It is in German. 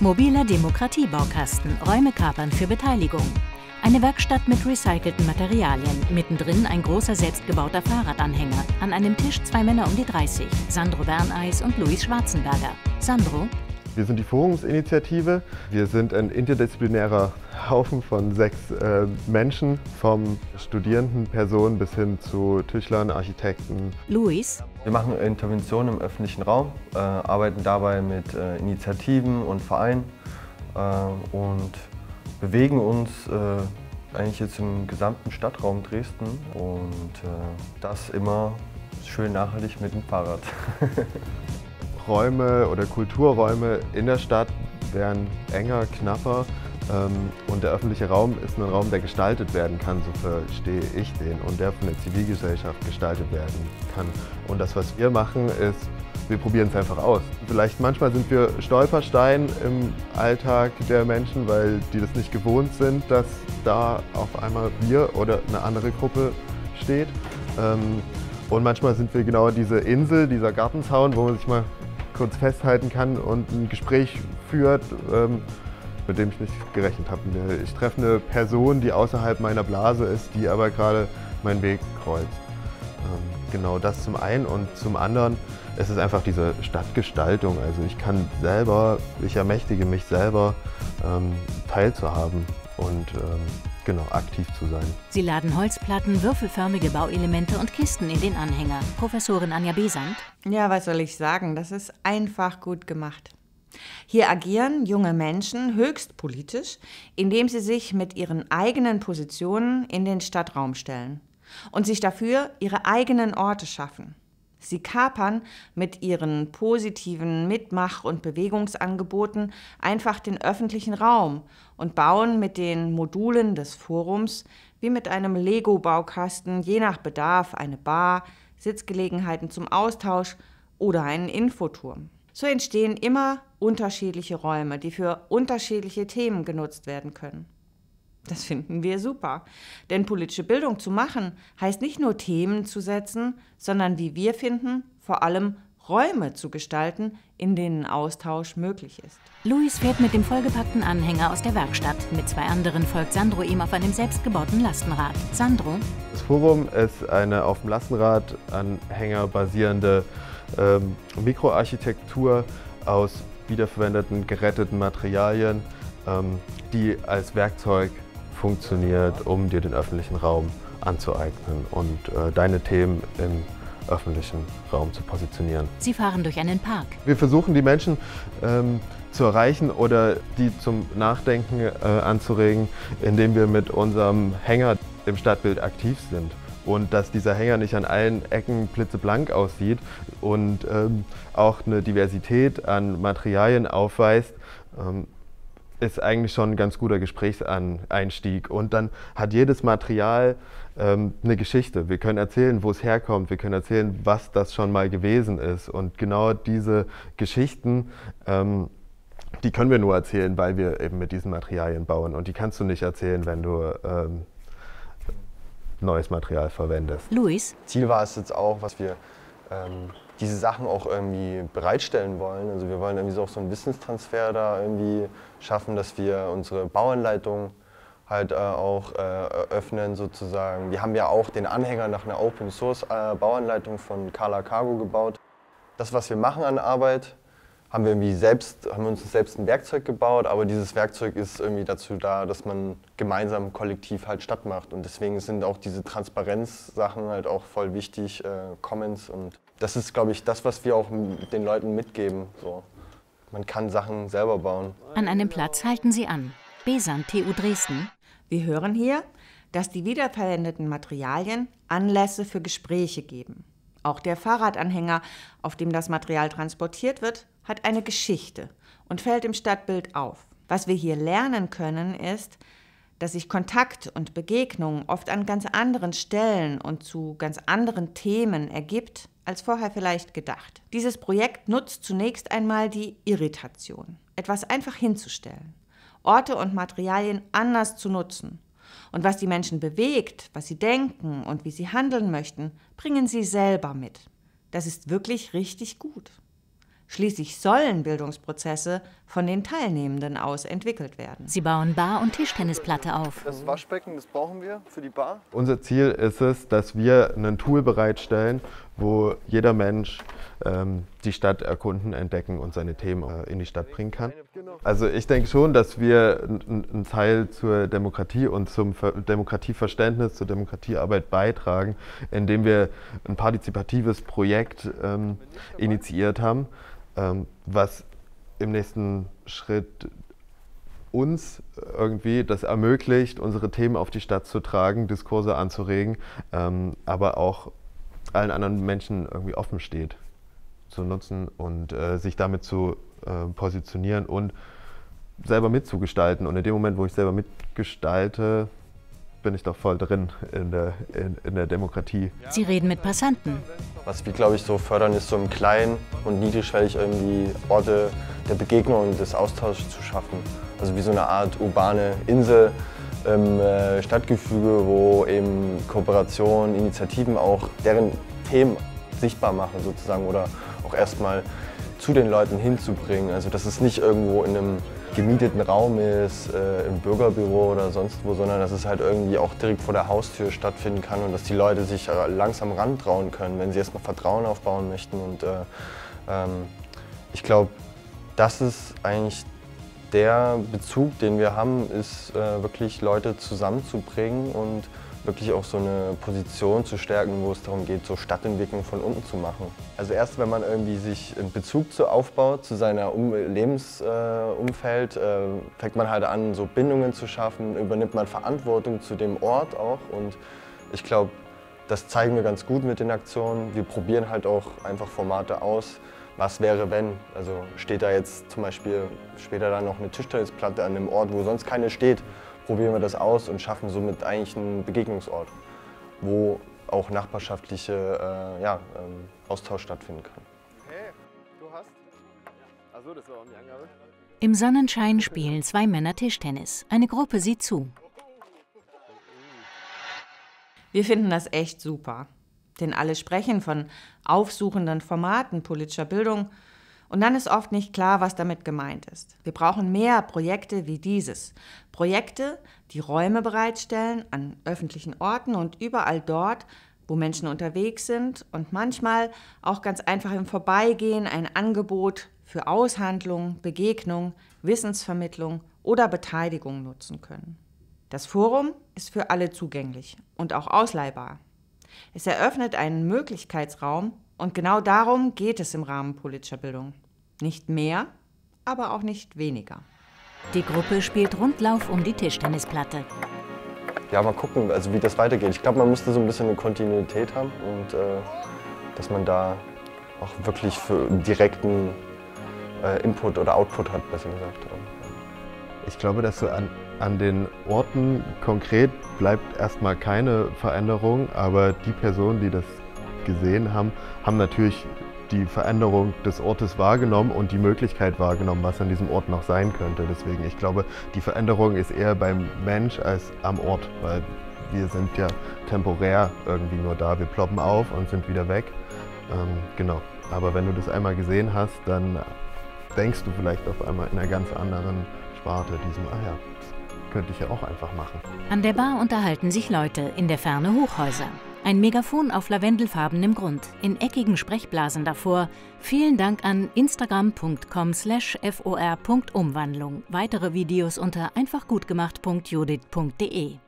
Mobiler Demokratiebaukasten, Räume kapern für Beteiligung. Eine Werkstatt mit recycelten Materialien. Mittendrin ein großer selbstgebauter Fahrradanhänger. An einem Tisch zwei Männer um die 30. Sandro Berneis und Luis Schwarzenberger. Sandro. Wir sind die Forumsinitiative. Wir sind ein interdisziplinärer Haufen von sechs äh, Menschen, vom studierenden Personen bis hin zu Tischlern, Architekten. Luis. Wir machen Interventionen im öffentlichen Raum, äh, arbeiten dabei mit äh, Initiativen und Vereinen äh, und bewegen uns äh, eigentlich jetzt im gesamten Stadtraum Dresden und äh, das immer schön nachhaltig mit dem Fahrrad. Räume oder Kulturräume in der Stadt werden enger, knapper ähm, und der öffentliche Raum ist ein Raum, der gestaltet werden kann, so verstehe ich den, und der von der Zivilgesellschaft gestaltet werden kann. Und das, was wir machen, ist, wir probieren es einfach aus. Vielleicht manchmal sind wir Stolperstein im Alltag der Menschen, weil die das nicht gewohnt sind, dass da auf einmal wir oder eine andere Gruppe steht. Ähm, und manchmal sind wir genau diese Insel, dieser Gartenzaun, wo man sich mal kurz festhalten kann und ein Gespräch führt, ähm, mit dem ich nicht gerechnet habe. Ich treffe eine Person, die außerhalb meiner Blase ist, die aber gerade meinen Weg kreuzt. Ähm, genau das zum einen und zum anderen es ist einfach diese Stadtgestaltung. Also ich kann selber, ich ermächtige mich selber, ähm, teilzuhaben und ähm, genau aktiv zu sein. Sie laden Holzplatten, würfelförmige Bauelemente und Kisten in den Anhänger. Professorin Anja Besant. Ja, was soll ich sagen? Das ist einfach gut gemacht. Hier agieren junge Menschen höchst politisch, indem sie sich mit ihren eigenen Positionen in den Stadtraum stellen und sich dafür ihre eigenen Orte schaffen. Sie kapern mit ihren positiven Mitmach- und Bewegungsangeboten einfach den öffentlichen Raum und bauen mit den Modulen des Forums wie mit einem Lego-Baukasten je nach Bedarf eine Bar, Sitzgelegenheiten zum Austausch oder einen Infoturm. So entstehen immer unterschiedliche Räume, die für unterschiedliche Themen genutzt werden können. Das finden wir super. Denn politische Bildung zu machen, heißt nicht nur Themen zu setzen, sondern, wie wir finden, vor allem Räume zu gestalten, in denen Austausch möglich ist. Luis fährt mit dem vollgepackten Anhänger aus der Werkstatt. Mit zwei anderen folgt Sandro ihm auf einem selbstgebauten Lastenrad. Sandro? Das Forum ist eine auf dem Lastenradanhänger basierende ähm, Mikroarchitektur aus wiederverwendeten, geretteten Materialien, ähm, die als Werkzeug funktioniert, um dir den öffentlichen Raum anzueignen und äh, deine Themen im öffentlichen Raum zu positionieren. Sie fahren durch einen Park. Wir versuchen die Menschen ähm, zu erreichen oder die zum Nachdenken äh, anzuregen, indem wir mit unserem Hänger im Stadtbild aktiv sind. Und dass dieser Hänger nicht an allen Ecken blitzeblank aussieht und ähm, auch eine Diversität an Materialien aufweist, ähm, ist eigentlich schon ein ganz guter Gesprächseinstieg. Und dann hat jedes Material ähm, eine Geschichte. Wir können erzählen, wo es herkommt. Wir können erzählen, was das schon mal gewesen ist. Und genau diese Geschichten, ähm, die können wir nur erzählen, weil wir eben mit diesen Materialien bauen. Und die kannst du nicht erzählen, wenn du ähm, neues Material verwendest. Luis? Ziel war es jetzt auch, was wir ähm, diese Sachen auch irgendwie bereitstellen wollen. Also wir wollen irgendwie so auch so einen Wissenstransfer da irgendwie schaffen, dass wir unsere Bauanleitung halt äh, auch äh, öffnen sozusagen. Wir haben ja auch den Anhänger nach einer Open Source äh, Bauanleitung von Carla Cargo gebaut. Das, was wir machen an Arbeit, haben wir irgendwie selbst, haben wir uns selbst ein Werkzeug gebaut, aber dieses Werkzeug ist irgendwie dazu da, dass man gemeinsam kollektiv halt Stadt macht. Und deswegen sind auch diese Transparenzsachen halt auch voll wichtig, äh, Comments und das ist, glaube ich, das, was wir auch den Leuten mitgeben. So. Man kann Sachen selber bauen. An einem Platz halten sie an. Besan, TU Dresden. Wir hören hier, dass die wiederverwendeten Materialien Anlässe für Gespräche geben. Auch der Fahrradanhänger, auf dem das Material transportiert wird, hat eine Geschichte und fällt im Stadtbild auf. Was wir hier lernen können, ist, dass sich Kontakt und Begegnung oft an ganz anderen Stellen und zu ganz anderen Themen ergibt, als vorher vielleicht gedacht. Dieses Projekt nutzt zunächst einmal die Irritation, etwas einfach hinzustellen, Orte und Materialien anders zu nutzen. Und was die Menschen bewegt, was sie denken und wie sie handeln möchten, bringen sie selber mit. Das ist wirklich richtig gut. Schließlich sollen Bildungsprozesse von den Teilnehmenden aus entwickelt werden. Sie bauen Bar- und Tischtennisplatte auf. Das Waschbecken, das brauchen wir für die Bar. Unser Ziel ist es, dass wir ein Tool bereitstellen, wo jeder Mensch ähm, die Stadt erkunden, entdecken und seine Themen äh, in die Stadt bringen kann. Also ich denke schon, dass wir einen Teil zur Demokratie und zum Ver Demokratieverständnis, zur Demokratiearbeit beitragen, indem wir ein partizipatives Projekt ähm, initiiert haben, ähm, was im nächsten Schritt uns irgendwie das ermöglicht, unsere Themen auf die Stadt zu tragen, Diskurse anzuregen, ähm, aber auch allen anderen Menschen irgendwie offen steht zu nutzen und äh, sich damit zu äh, positionieren und selber mitzugestalten. Und in dem Moment, wo ich selber mitgestalte, bin ich doch voll drin in der, in, in der Demokratie. Sie reden mit Passanten. Was wir, glaube ich, so fördern, ist so im Kleinen und niedrigschwellig irgendwie Orte der Begegnung und des Austauschs zu schaffen. Also wie so eine Art urbane Insel im äh, Stadtgefüge, wo eben Kooperationen, Initiativen auch deren Themen sichtbar machen sozusagen oder auch erstmal zu den Leuten hinzubringen. Also dass es nicht irgendwo in einem gemieteten Raum ist, äh, im Bürgerbüro oder sonst wo, sondern dass es halt irgendwie auch direkt vor der Haustür stattfinden kann und dass die Leute sich äh, langsam rantrauen können, wenn sie erstmal Vertrauen aufbauen möchten. Und äh, ähm, ich glaube, das ist eigentlich der Bezug, den wir haben, ist äh, wirklich Leute zusammenzubringen und wirklich auch so eine Position zu stärken, wo es darum geht, so Stadtentwicklung von unten zu machen. Also erst wenn man irgendwie sich einen Bezug zu aufbaut, zu seiner um Lebensumfeld, äh, äh, fängt man halt an, so Bindungen zu schaffen, übernimmt man Verantwortung zu dem Ort auch und ich glaube, das zeigen wir ganz gut mit den Aktionen. Wir probieren halt auch einfach Formate aus. Was wäre, wenn? Also steht da jetzt zum Beispiel später dann noch eine Tischtennisplatte an einem Ort, wo sonst keine steht probieren wir das aus und schaffen somit eigentlich einen Begegnungsort, wo auch nachbarschaftliche äh, ja, ähm, Austausch stattfinden kann. Hey, du hast? Achso, das war auch die Angabe. Im Sonnenschein spielen zwei Männer Tischtennis. Eine Gruppe sieht zu. Wir finden das echt super. Denn alle sprechen von aufsuchenden Formaten politischer Bildung und dann ist oft nicht klar, was damit gemeint ist. Wir brauchen mehr Projekte wie dieses. Projekte, die Räume bereitstellen an öffentlichen Orten und überall dort, wo Menschen unterwegs sind und manchmal auch ganz einfach im Vorbeigehen ein Angebot für Aushandlung, Begegnung, Wissensvermittlung oder Beteiligung nutzen können. Das Forum ist für alle zugänglich und auch ausleihbar. Es eröffnet einen Möglichkeitsraum und genau darum geht es im Rahmen politischer Bildung. Nicht mehr, aber auch nicht weniger. Die Gruppe spielt Rundlauf um die Tischtennisplatte. Ja, mal gucken, also wie das weitergeht. Ich glaube, man musste so ein bisschen eine Kontinuität haben und äh, dass man da auch wirklich für direkten äh, Input oder Output hat, besser gesagt. Ich glaube, dass so an, an den Orten konkret bleibt erstmal keine Veränderung, aber die Personen, die das gesehen haben, haben natürlich die Veränderung des Ortes wahrgenommen und die Möglichkeit wahrgenommen, was an diesem Ort noch sein könnte. Deswegen, ich glaube, die Veränderung ist eher beim Mensch als am Ort, weil wir sind ja temporär irgendwie nur da. Wir ploppen auf und sind wieder weg. Ähm, genau. Aber wenn du das einmal gesehen hast, dann denkst du vielleicht auf einmal in einer ganz anderen Sparte, diesem, ah ja, könnte ich ja auch einfach machen. An der Bar unterhalten sich Leute, in der Ferne Hochhäuser. Ein Megafon auf lavendelfarbenem Grund, in eckigen Sprechblasen davor. Vielen Dank an instagram.com slash for.umwandlung. Weitere Videos unter einfachgutgemacht.judith.de.